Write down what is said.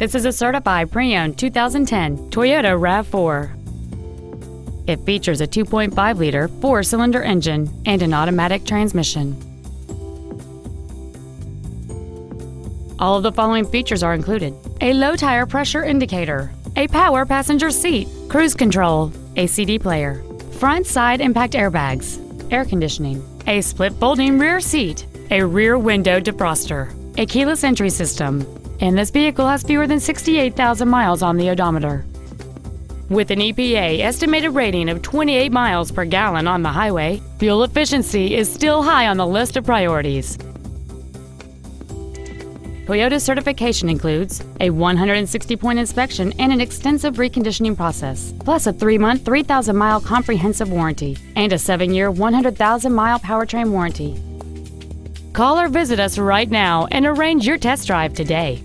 This is a certified pre-owned 2010 Toyota RAV4. It features a 2.5-liter four-cylinder engine and an automatic transmission. All of the following features are included. A low tire pressure indicator, a power passenger seat, cruise control, a CD player, front side impact airbags, air conditioning, a split folding rear seat, a rear window defroster, a keyless entry system, and this vehicle has fewer than 68,000 miles on the odometer. With an EPA estimated rating of 28 miles per gallon on the highway, fuel efficiency is still high on the list of priorities. Toyota's certification includes a 160-point inspection and an extensive reconditioning process, plus a 3-month, 3,000-mile comprehensive warranty and a 7-year, 100,000-mile powertrain warranty. Call or visit us right now and arrange your test drive today.